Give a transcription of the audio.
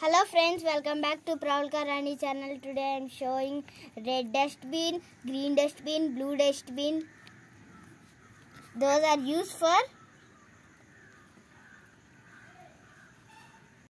Hello friends, welcome back to Pravallika Rani channel. Today I am showing red dustbin, green dustbin, blue dustbin. Those are used for